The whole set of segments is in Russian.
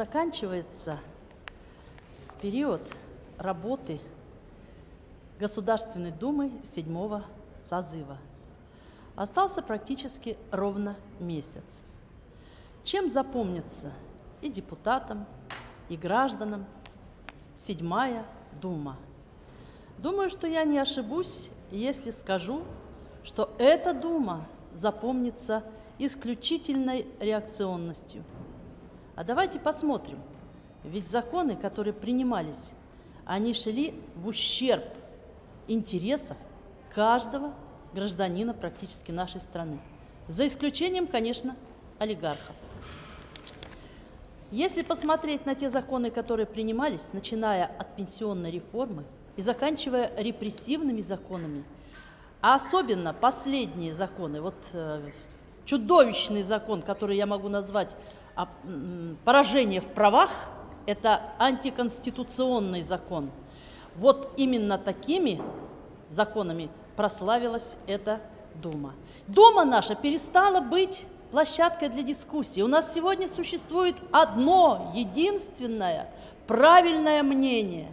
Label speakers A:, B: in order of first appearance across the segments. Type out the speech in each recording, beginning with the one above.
A: заканчивается период работы Государственной Думы седьмого созыва. Остался практически ровно месяц. Чем запомнится и депутатам, и гражданам седьмая Дума? Думаю, что я не ошибусь, если скажу, что эта Дума запомнится исключительной реакционностью. А давайте посмотрим, ведь законы, которые принимались, они шли в ущерб интересов каждого гражданина практически нашей страны. За исключением, конечно, олигархов. Если посмотреть на те законы, которые принимались, начиная от пенсионной реформы и заканчивая репрессивными законами, а особенно последние законы, вот э, чудовищный закон, который я могу назвать а, поражение в правах, это антиконституционный закон. Вот именно такими законами прославилась эта Дума. Дума наша перестала быть площадкой для дискуссии. У нас сегодня существует одно, единственное, правильное мнение.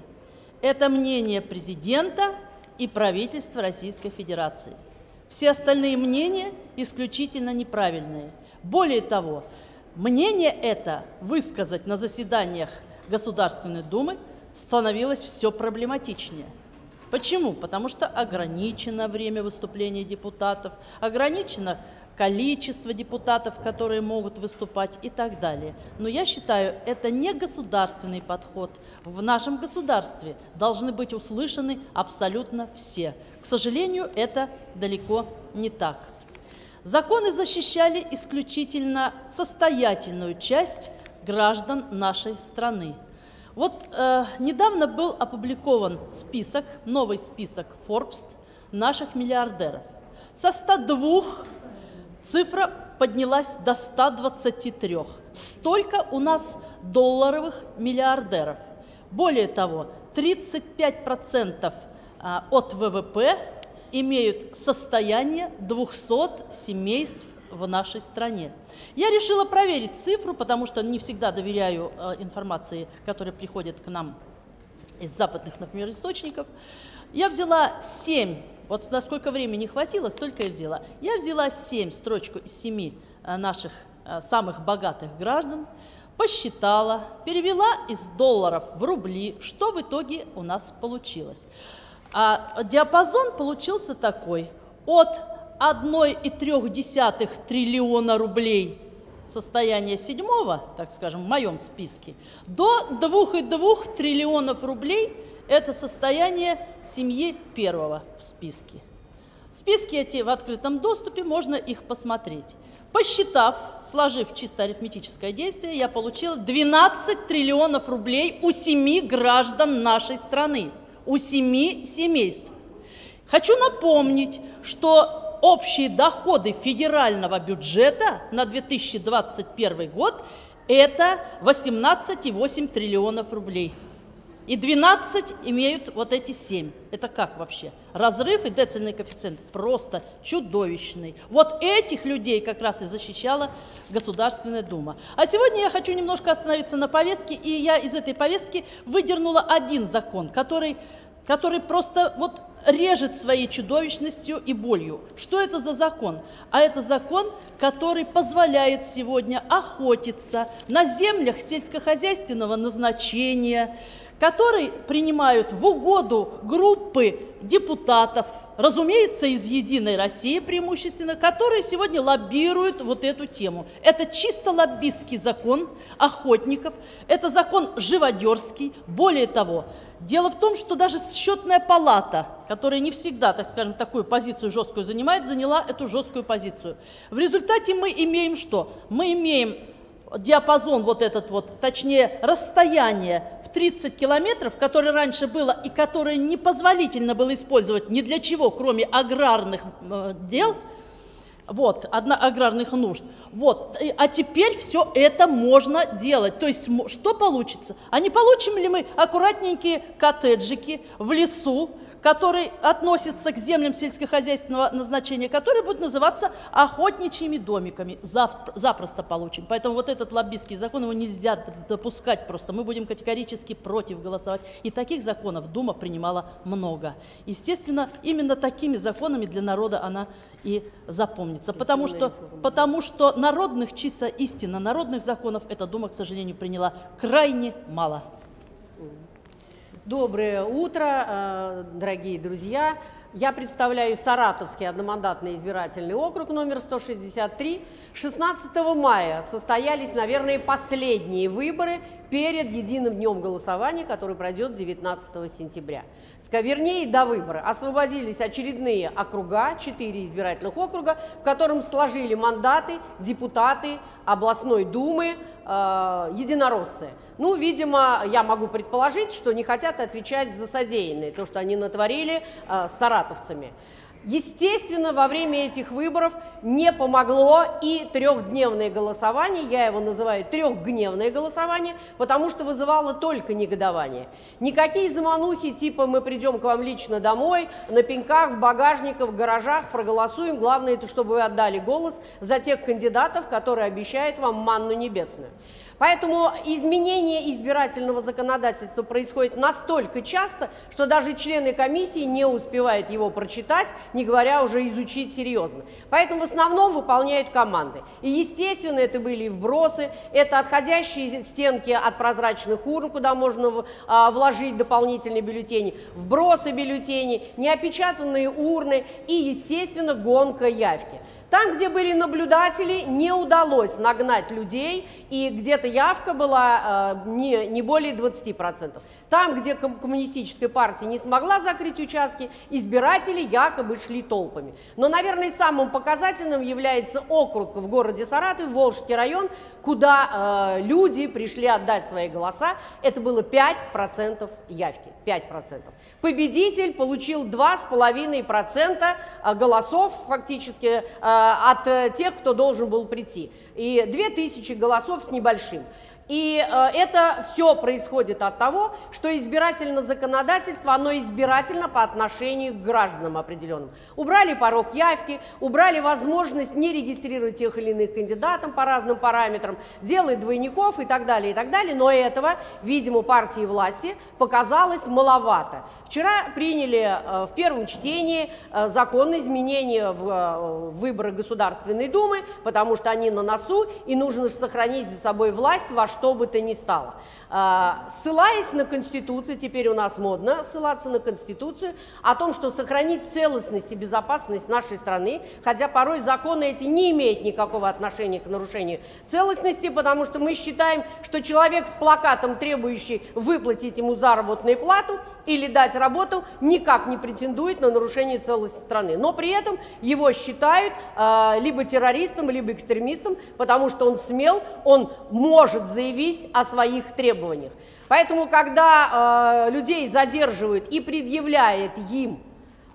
A: Это мнение президента и правительства Российской Федерации. Все остальные мнения исключительно неправильные. Более того, мнение это высказать на заседаниях Государственной Думы становилось все проблематичнее. Почему? Потому что ограничено время выступления депутатов, ограничено количество депутатов, которые могут выступать и так далее. Но я считаю, это не государственный подход. В нашем государстве должны быть услышаны абсолютно все. К сожалению, это далеко не так. Законы защищали исключительно состоятельную часть граждан нашей страны. Вот э, недавно был опубликован список, новый список Forbes наших миллиардеров. Со 102 цифра поднялась до 123. Столько у нас долларовых миллиардеров. Более того, 35% а, от ВВП имеют состояние 200 семейств в нашей стране. Я решила проверить цифру, потому что не всегда доверяю э, информации, которая приходит к нам из западных, например, источников. Я взяла 7 вот насколько времени хватило, столько и взяла. Я взяла 7, строчку из 7 э, наших э, самых богатых граждан, посчитала, перевела из долларов в рубли, что в итоге у нас получилось. А диапазон получился такой. От 1,3 триллиона рублей состояния седьмого, так скажем, в моем списке, до 2,2 триллионов рублей – это состояние семьи первого в списке. Списки эти в открытом доступе, можно их посмотреть. Посчитав, сложив чисто арифметическое действие, я получила 12 триллионов рублей у семи граждан нашей страны, у семи семейств. Хочу напомнить, что общие доходы федерального бюджета на 2021 год – это 18,8 триллионов рублей – и 12 имеют вот эти 7. Это как вообще? Разрыв и децельный коэффициент просто чудовищный. Вот этих людей как раз и защищала Государственная Дума. А сегодня я хочу немножко остановиться на повестке, и я из этой повестки выдернула один закон, который, который просто вот режет своей чудовищностью и болью. Что это за закон? А это закон, который позволяет сегодня охотиться на землях сельскохозяйственного назначения, который принимают в угоду группы депутатов, разумеется, из «Единой России» преимущественно, которые сегодня лоббируют вот эту тему. Это чисто лоббистский закон охотников, это закон живодерский. Более того, дело в том, что даже счетная палата, которая не всегда, так скажем, такую позицию жесткую занимает, заняла эту жесткую позицию. В результате мы имеем что? Мы имеем диапазон вот этот вот, точнее расстояние в 30 километров, которое раньше было и которое непозволительно было использовать ни для чего, кроме аграрных э, дел, вот, одна, аграрных нужд. Вот, а теперь все это можно делать. То есть что получится? А не получим ли мы аккуратненькие коттеджики в лесу, который относится к землям сельскохозяйственного назначения, который будет называться охотничьими домиками. Зав, запросто получим. Поэтому вот этот лоббистский закон, его нельзя допускать просто. Мы будем категорически против голосовать. И таких законов Дума принимала много. Естественно, именно такими законами для народа она и запомнится. Потому что, потому что народных, чисто истинно народных законов эта Дума, к сожалению, приняла крайне мало.
B: Доброе утро, э, дорогие друзья. Я представляю Саратовский одномандатный избирательный округ номер 163. 16 мая состоялись, наверное, последние выборы перед единым днем голосования, который пройдет 19 сентября. Вернее, до выбора освободились очередные округа, 4 избирательных округа, в котором сложили мандаты депутаты областной думы, э, единороссы. Ну, видимо, я могу предположить, что не хотят отвечать за содеянное, то, что они натворили э, с саратовцами. Естественно, во время этих выборов не помогло и трехдневное голосование, я его называю трехгневное голосование, потому что вызывало только негодование. Никакие заманухи типа мы придем к вам лично домой, на пеньках, в багажниках, в гаражах, проголосуем, главное это, чтобы вы отдали голос за тех кандидатов, которые обещают вам манну небесную. Поэтому изменение избирательного законодательства происходит настолько часто, что даже члены комиссии не успевают его прочитать, не говоря уже изучить серьезно. Поэтому в основном выполняют команды. И, естественно, это были и вбросы, это отходящие стенки от прозрачных урн, куда можно а, вложить дополнительные бюллетени, вбросы бюллетеней, неопечатанные урны и, естественно, гонка явки. Там, где были наблюдатели, не удалось нагнать людей, и где-то явка была э, не, не более 20%. Там, где коммунистическая партия не смогла закрыть участки, избиратели якобы шли толпами. Но, наверное, самым показательным является округ в городе Саратов, Волжский район, куда э, люди пришли отдать свои голоса. Это было 5% явки, 5%. Победитель получил 2,5% э, голосов фактически э, от э, тех, кто должен был прийти. И 2000 голосов с небольшим. И э, это все происходит от того, что избирательное законодательство, оно избирательно по отношению к гражданам определенным. Убрали порог явки, убрали возможность не регистрировать тех или иных кандидатов по разным параметрам, делать двойников и так далее, и так далее. Но этого, видимо, партии власти показалось маловато. Вчера приняли э, в первом чтении э, закон изменения в выборы Государственной Думы, потому что они на носу, и нужно сохранить за собой власть во что бы то ни стало. А, ссылаясь на Конституцию, теперь у нас модно ссылаться на Конституцию, о том, что сохранить целостность и безопасность нашей страны, хотя порой законы эти не имеют никакого отношения к нарушению целостности, потому что мы считаем, что человек с плакатом, требующий выплатить ему заработную плату или дать работу, никак не претендует на нарушение целостности страны. Но при этом его считают э, либо террористом, либо экстремистом, потому что он смел, он может заявить о своих требованиях. Поэтому, когда э, людей задерживают и предъявляет им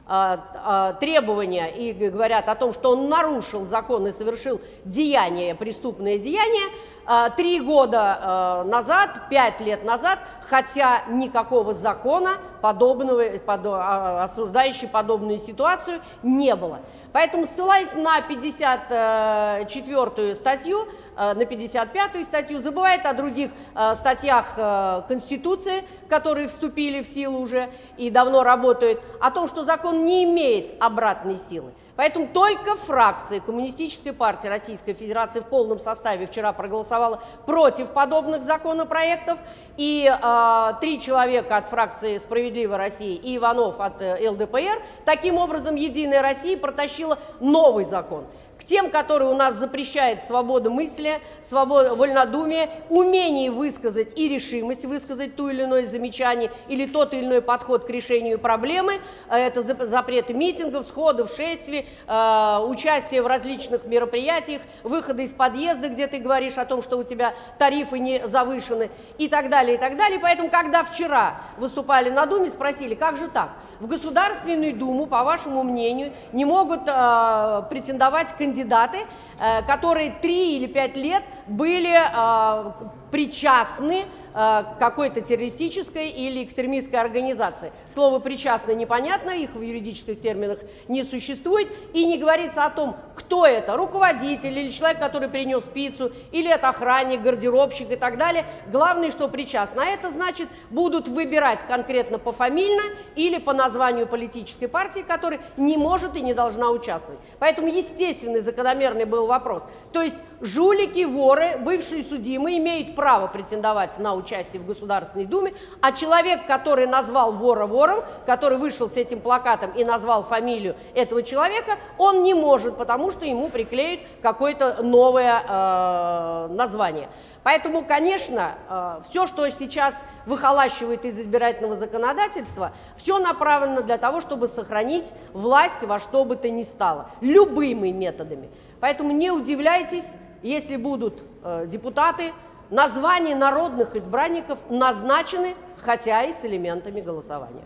B: э, э, требования и говорят о том, что он нарушил закон и совершил деяние, преступное деяние, э, три года назад, пять лет назад, хотя никакого закона подобного, подо, э, осуждающего подобную ситуацию не было. Поэтому, ссылаясь на 54 статью, э, на 55 статью, забывает о других э, статьях э, Конституции, которые вступили в силу уже и давно работают, о том, что закон не имеет обратной силы. Поэтому только фракция Коммунистической партии Российской Федерации в полном составе вчера проголосовала против подобных законопроектов, и э, три человека от фракции «Справедливая Россия» и Иванов от ЛДПР, таким образом «Единая Россия» протащила новый закон – тем, которые у нас запрещает свобода мысли, свобода, вольнодумие, умение высказать и решимость высказать ту или иное замечание или тот или иной подход к решению проблемы. Э, это запреты митингов, сходов, шествий, э, участие в различных мероприятиях, выходы из подъезда, где ты говоришь о том, что у тебя тарифы не завышены и так далее, и так далее. Поэтому, когда вчера выступали на Думе, спросили, как же так? В Государственную Думу, по вашему мнению, не могут э, претендовать кандидаты кандидаты, э, которые три или пять лет были э, причастны э, какой-то террористической или экстремистской организации. Слово «причастный» непонятно, их в юридических терминах не существует, и не говорится о том, кто это, руководитель или человек, который принес пиццу, или это охранник, гардеробщик и так далее. Главное, что причастно. А это значит, будут выбирать конкретно пофамильно или по названию политической партии, которая не может и не должна участвовать. Поэтому естественный, закономерный был вопрос. То есть жулики, воры, бывшие судимые имеют право претендовать на участие в Государственной Думе, а человек, который назвал вора вором, который вышел с этим плакатом и назвал фамилию этого человека, он не может, потому что ему приклеят какое-то новое э, название. Поэтому, конечно, э, все, что сейчас выхолащивает из избирательного законодательства, все направлено для того, чтобы сохранить власть во что бы то ни стало, любыми методами. Поэтому не удивляйтесь, если будут э, депутаты, названия народных избранников назначены, хотя и с элементами голосования.